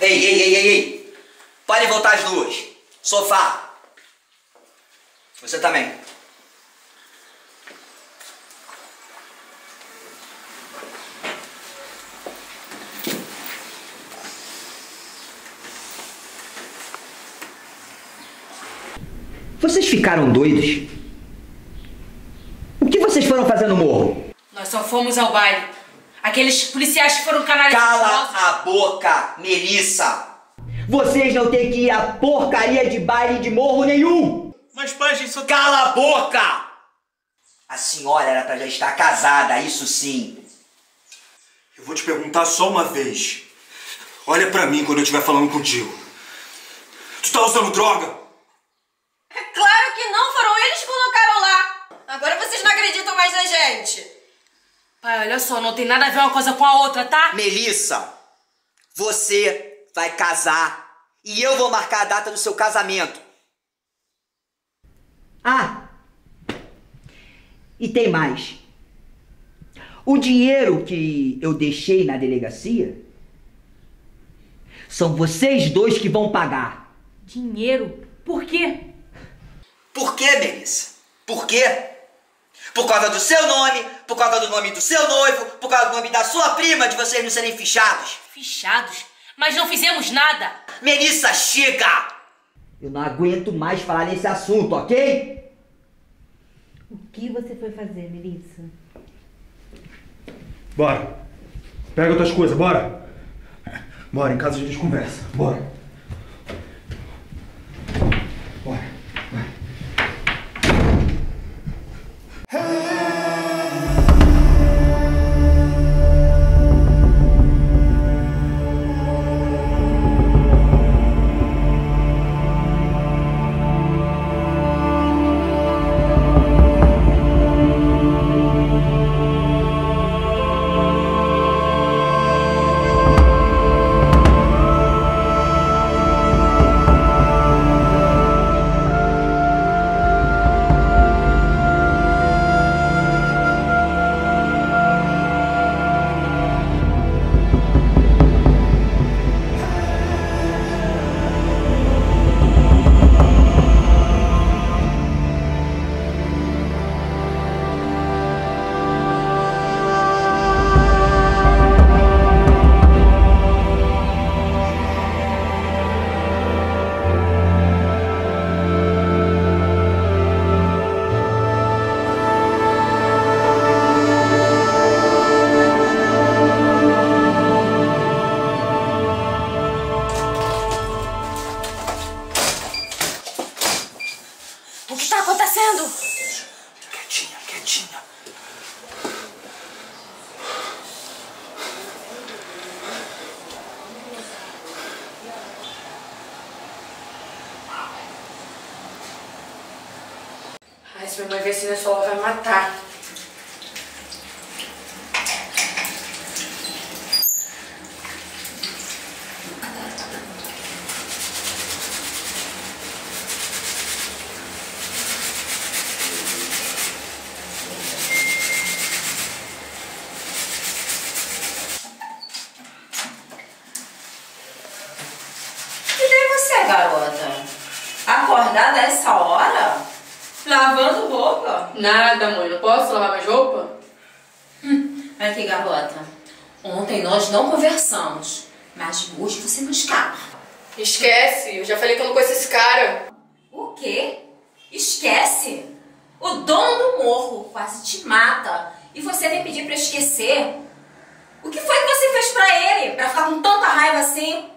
Ei, ei, ei, ei, ei! Pode voltar as duas. Sofá. Você também. Vocês ficaram doidos? O que vocês foram fazer no morro? Nós só fomos ao baile. Aqueles policiais que foram canalhas. Cala a boca, Melissa! Vocês não têm que ir a porcaria de baile de morro nenhum! Mas pai, a gente só... Cala a boca! A senhora era pra já estar casada, isso sim. Eu vou te perguntar só uma vez. Olha pra mim quando eu estiver falando contigo. Tu tá usando droga? É claro que não, foram eles que colocaram lá. Agora vocês não acreditam mais na gente. Pai, olha só, não tem nada a ver uma coisa com a outra, tá? Melissa, você vai casar e eu vou marcar a data do seu casamento. Ah! E tem mais. O dinheiro que eu deixei na delegacia são vocês dois que vão pagar. Dinheiro? Por quê? Por quê, Melissa? Por quê? Por causa do seu nome, por causa do nome do seu noivo, por causa do nome da sua prima, de vocês não serem fichados. Fichados? Mas não fizemos nada. Melissa, chega! Eu não aguento mais falar nesse assunto, ok? O que você foi fazer, Melissa? Bora. Pega outras coisas, bora. Bora, em casa a gente conversa. Bora. Bora. 해야죠. Nós não conversamos, mas hoje você não escapa. Esquece, eu já falei que eu não conheço esse cara. O quê? Esquece? O dono do morro quase te mata e você vem pedir pra esquecer? O que foi que você fez pra ele? Pra ficar com tanta raiva assim?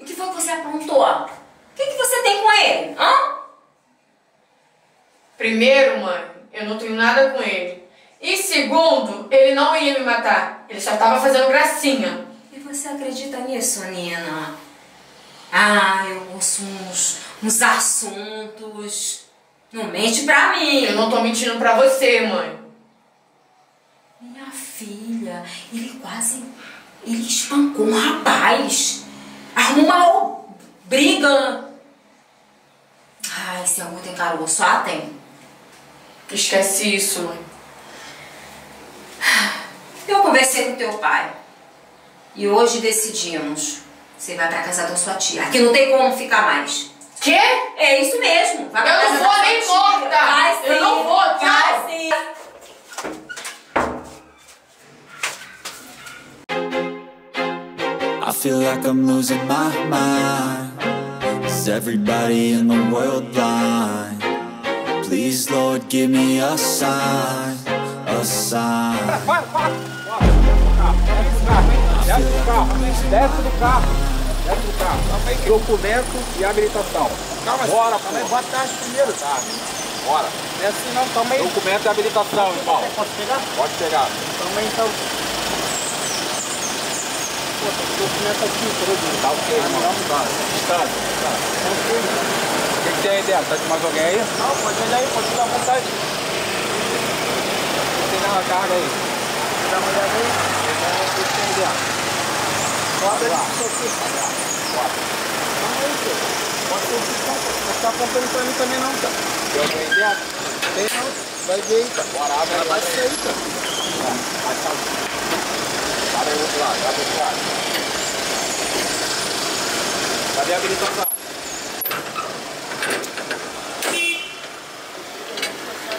O que foi que você aprontou? O que, que você tem com ele? Hã? Primeiro, mãe, eu não tenho nada com ele. E segundo, ele não ia me matar. Ele só tava fazendo gracinha. E você acredita nisso, Nina? Ah, eu ouço uns, uns assuntos. Não mente pra mim. Eu não tô mentindo pra você, mãe. Minha filha, ele quase. Ele espancou um rapaz. Arrumou uma briga. Ai, se amor tem caroço, ah, tem. Esquece isso, mãe. Eu conversei com teu pai. E hoje decidimos. Você vai pra casa da sua tia. Aqui não tem como ficar mais. Quê? É isso mesmo. Vai pra Eu casa não vou nem tia. morta. Vai sim. Eu não vou, tchau. Vai sim. I feel like I'm losing my mind Is everybody in the world blind? Please, Lord, give me a sign A sign Desce do carro, desce do carro, desce do carro. Documento e habilitação. Calma, Bora, calma aí, boa tarde primeiro. Tá. Bora. Desce não, calma aí. Documento e habilitação, irmão. Pode pegar? Pode pegar. Calma aí, então. Pô, tem documento aqui, exemplo. Tá ok, irmão? Tá. Estado, tá. Tranquilo. O que, que tem aí dentro? Tá de mais alguém aí? Não, pode olhar aí, pode ficar à vontade. Tem na carga aí. Dá uma olhada aí. O que tem aí dentro? Bora lá. Bora. Calma aí, filho. Pode ter um Não tá contando pra mim também não, cara. Tem alguém dentro? Tem não. Vai ver aí, cara. Bora. Vai sair, cara. Vai sair. Abre aí outro lado, abre o outro lado. Cadê a habilitação?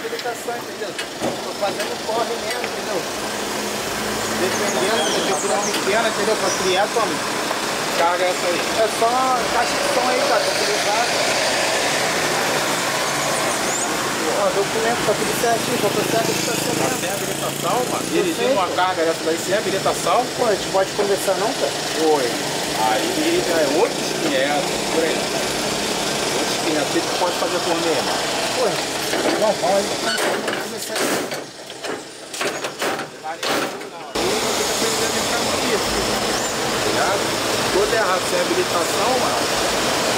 habilitação, entendeu? Fazendo corre mesmo, entendeu? Dependendo, eu tiver pequena, entendeu? Pra criar, toma. Carga essa aí. É só uma caixa de som aí, cara, pra utilizar. Ó, documento, tá tudo certinho, só precisa de habilitação. Sem habilitação, mano? Dirigindo uma carga dessa daí sem habilitação? Pô, a gente pode conversar não, cara? Oi. Aí já é outros 500, por aí. Outros 500, o que tu pode fazer por mim, mano? Pô, não, fala errado, sem habilitação, mano.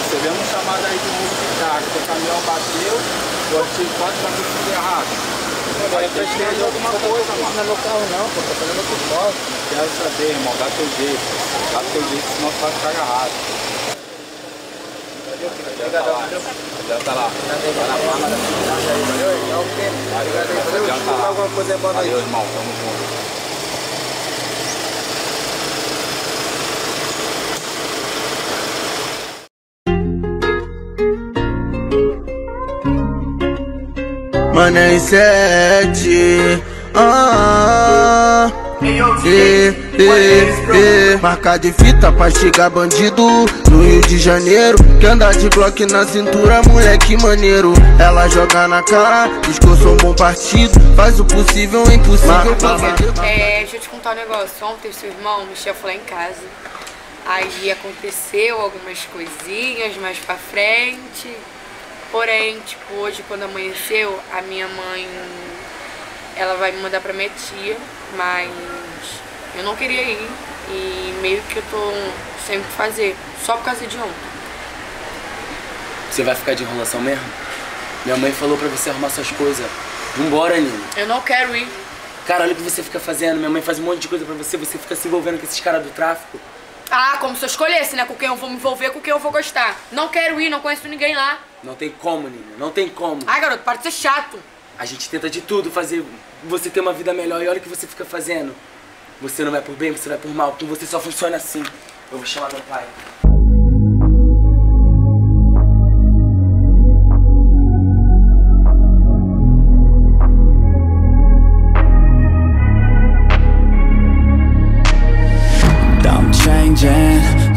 Recebemos um chamado aí de uso de carga. O caminhão bateu, o artigo pode estar tudo errado. Vai ter que ter alguma coisa, mano. Não é meu carro não, pô. Tô fazendo carro. Quero saber, irmão. Dá teu jeito. Dá teu jeito, senão tu vai ficar agarrado. Adianta lá. Adianta lá. Vai na palma da. Valeu, lá. boa noite. Valeu, irmão. Tamo junto. Mano, é em sete. Ah, e, e, e. Marca de fita pra chegar bandido no Rio de Janeiro. Que anda de bloco na cintura, moleque maneiro. Ela joga na cara, diz que eu sou um bom partido. Faz o possível, o impossível. porque- É, deixa eu te contar um negócio. Ontem seu irmão me chamou lá em casa. Aí aconteceu algumas coisinhas mais pra frente. Porém, tipo, hoje quando amanheceu, a minha mãe ela vai me mandar pra minha tia, mas eu não queria ir e meio que eu tô sem o que fazer, só por causa de ontem. Você vai ficar de enrolação mesmo? Minha mãe falou pra você arrumar suas coisas. Vambora, Nina. Eu não quero ir. Cara, olha o que você fica fazendo. Minha mãe faz um monte de coisa pra você, você fica se envolvendo com esses caras do tráfico. Ah, como se eu escolhesse, né? Com quem eu vou me envolver, com quem eu vou gostar. Não quero ir, não conheço ninguém lá. Não tem como, Nina. Não tem como. Ai, garoto, para de ser chato. A gente tenta de tudo fazer você ter uma vida melhor e olha o que você fica fazendo. Você não vai por bem, você vai por mal. então você só funciona assim. Eu vou chamar meu pai.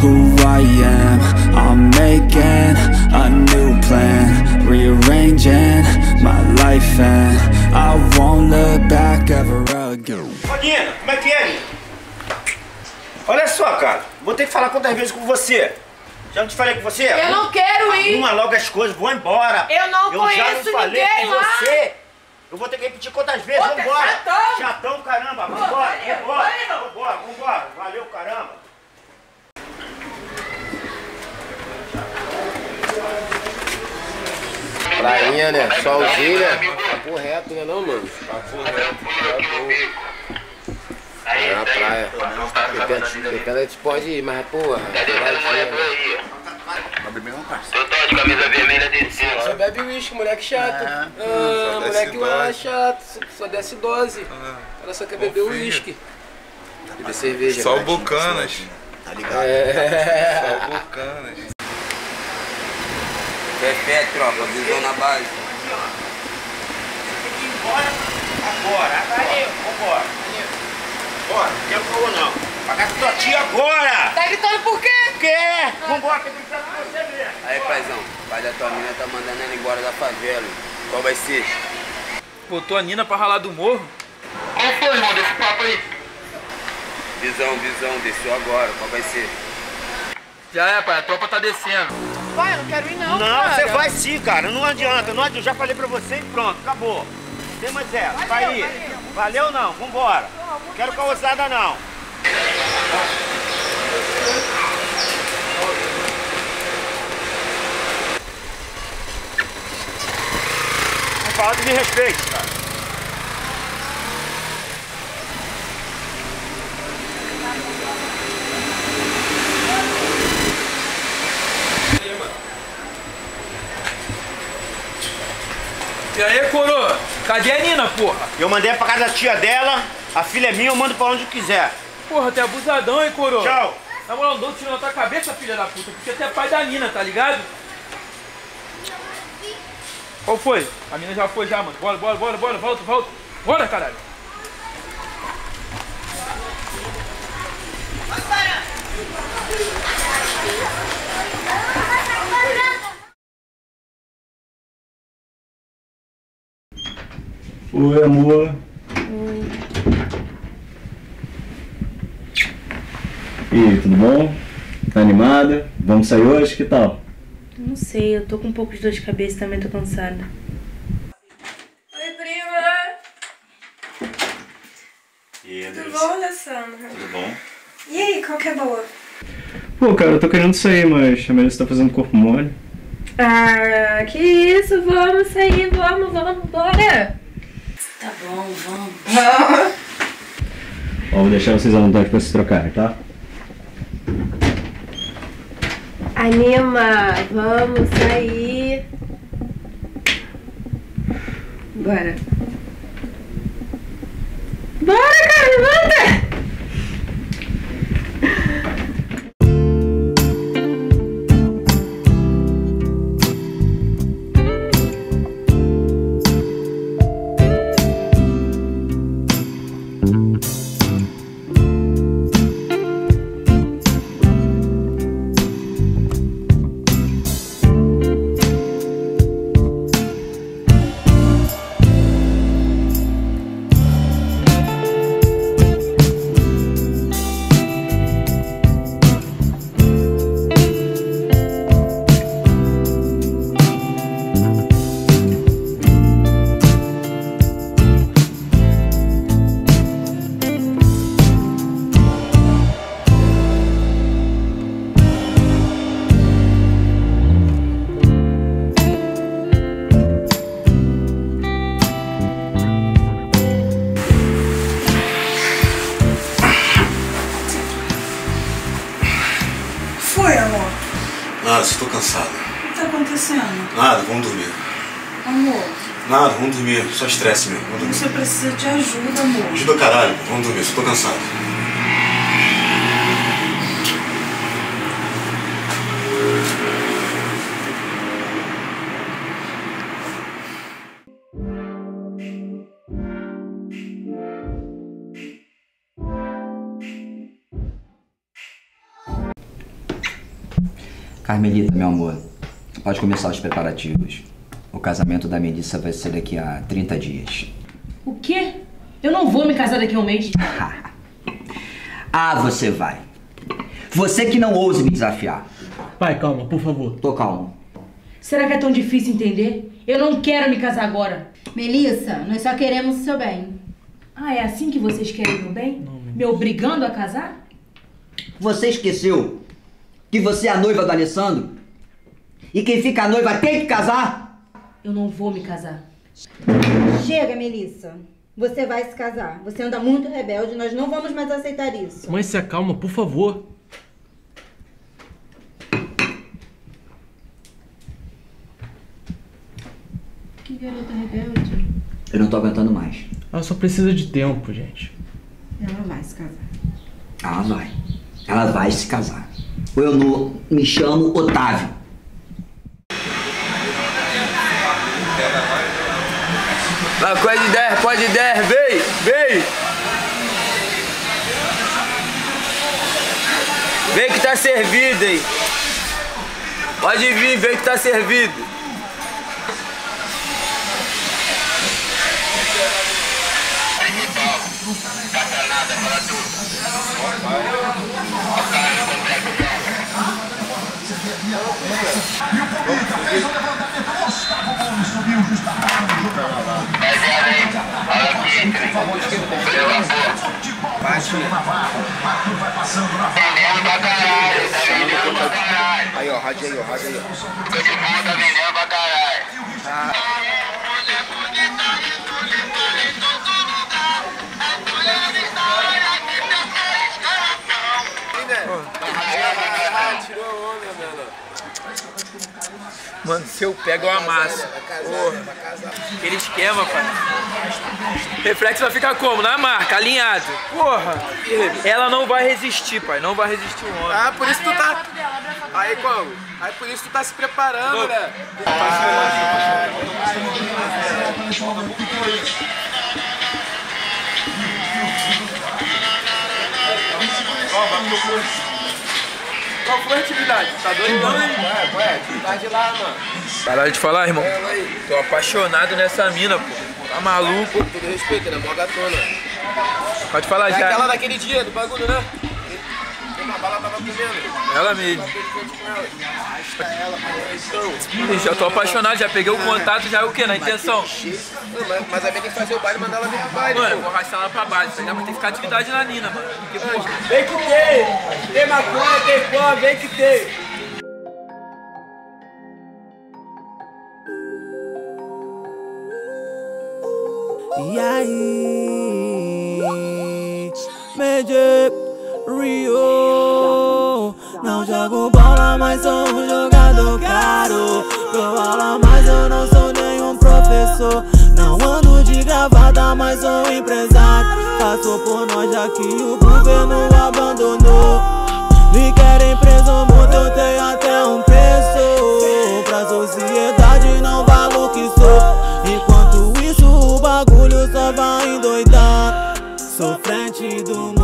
Who I am. I'm making a new life and I won't look back ever again Nina, como é que é? Olha só, cara. Vou ter que falar quantas vezes com você. Já não te falei com você? Eu não quero ir. Arruma logo as coisas, vou embora. Eu não Eu já conheço não falei ninguém com lá. você. Eu vou ter que repetir quantas vezes. Puta, Vambora. chatão. Chatão, caramba. Pô, Vambora, valeu, vambora. valeu. Vambora, vambora. Valeu, caramba. Prainha, né? Solzinho, né? Papo reto, né não, mano? Papo reto. É na praia. Depende, a gente pode ir, mas porra. Tá bebendo um Eu tô de camisa vermelha descendo. Só bebe uísque, moleque chato. É. Ah, moleque lá chato, só- desce dose. Ela só quer beber uísque. Beber cerveja. Só o? Bucanas. Tá ligado? É. Só o Bucanas. Fé, fé, tropa, visão na base. Agora, valeu. Vambora. Bora, não quer favor não. Pagar com tua tia agora. Tá gritando por quê? Quer? Vambora, tem que gritar com você mesmo. Aí, paizão, o pai da tua mina tá mandando ela embora da favela. Qual vai ser? Botou a Nina pra ralar do morro? Qual foi, irmão, desse papo aí? Visão, visão, desceu agora. Qual vai ser? Já é, pai, a tropa tá descendo. Pai, eu não quero ir não, Não, cara. você vai sim, cara. Não adianta, não adianta. Eu já falei pra você e pronto, acabou. Tem mais essa. Vai aí. Valeu não, vambora. Não quero causada não. Não fala de me respeite, cara. E aí, coroa? Cadê a Nina, porra? Eu mandei pra casa da tia dela, a filha é minha, eu mando pra onde eu quiser. Porra, tu é abusadão, hein, coroa? Tchau. Na moral, não dou um tiro na tua cabeça, filha da puta, porque tu é pai da Nina, tá ligado? Qual foi? A mina já foi já, mano. Bora, bora, bora, bora, volta, volta. Bora, caralho. Oi, amor. E aí, tudo bom? Tá animada? Vamos sair hoje? Que tal? Não sei, eu tô com um pouco de dor de cabeça e também tô cansada. Oi, prima. E aí, Tudo bom, Alessandra? Tudo bom? E aí, qual que é boa? Pô, cara, eu tô querendo sair, mas a Melissa tá fazendo corpo mole. Ah, que isso, vamos sair, vamos, vamos, bora! Tá bom, vamos. Ó, vou deixar vocês à vontade pra se trocarem, tá? Anima, vamos sair. Bora. Bora, cara, levanta! Só estresse mesmo. Vamos dormir. você precisa de ajuda, amor. Ajuda caralho, vamos dormir, só tô cansado. Carmelita, meu amor, pode começar os preparativos. O casamento da Melissa vai ser daqui a 30 dias. O quê? Eu não vou me casar daqui a um mês. Ah, você vai. Você que não ouse me desafiar. Pai, calma, por favor. Tô calmo. Será que é tão difícil entender? Eu não quero me casar agora. Melissa, nós só queremos o seu bem. Ah, é assim que vocês querem meu bem? Me obrigando a casar? Você esqueceu que você é a noiva do Alessandro? E quem fica noiva tem que casar? Eu não vou me casar. Chega, Melissa. Você vai se casar. Você anda muito rebelde, nós não vamos mais aceitar isso. Mãe, se acalma, por favor. Que garota rebelde. Eu não tô aguentando mais. Ela só precisa de tempo, gente. Ela vai se casar. Ela vai. Ela vai se casar. Ou eu não me chamo Otávio. Lá, pode 10, pode 10, vem, vem! Vem que tá servido, hein? Pode vir, vem que tá servido. Aí, ó, rádio aí, ó, rádio aí, ó. Todo mundo tá vendendo pra caralho. Tirou onda, mano. Mano, se eu pego, eu amasso. Porra. Aquele esquema, pai. Reflexo vai ficar como? Na marca, alinhado. Porra. Ela não vai resistir, pai. Não vai resistir o homem. Ah, por isso tu tá. Aí como? Aí por isso tu tá se preparando, né? Qual foi a atividade? Tá doidão, hein? Ué, ué, atividade lá, mano. Caralho de falar, irmão. Tô apaixonado nessa mina, pô. Tá maluco? Todo respeito, ela é mó gatona. Pode falar É já. aquela daquele dia, do bagulho, né? Tem uma bala tava comendo. Ela mesmo. Arrasta ela, Já tô apaixonado, já peguei o contato, já é o quê? Na intenção? Mas, mas a minha tem que fazer o baile e mandar ela vir pro baile. Mano, eu vou arrastar ela pra baixo, tá ligado? Mas tem que ficar atividade na Nina, mano. Porque, Vem que tem! Tem maconha, tem pó, vem que tem! E aí, Magic Rio jogo bola, mas sou um jogador caro. Dou aula, mas eu não sou nenhum professor. Não ando de gravata, mas sou empresário. Passou por nós já que o governo abandonou. Me querem preso, mundo, eu tenho até um preço. Pra sociedade não valo que sou. Enquanto isso o bagulho só vai endoidar. Sou frente do mundo